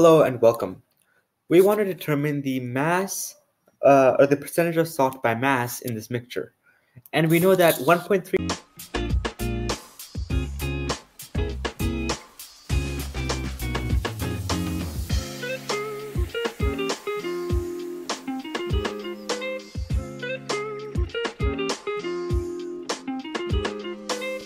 Hello and welcome. We want to determine the mass uh, or the percentage of salt by mass in this mixture. And we know that 1.3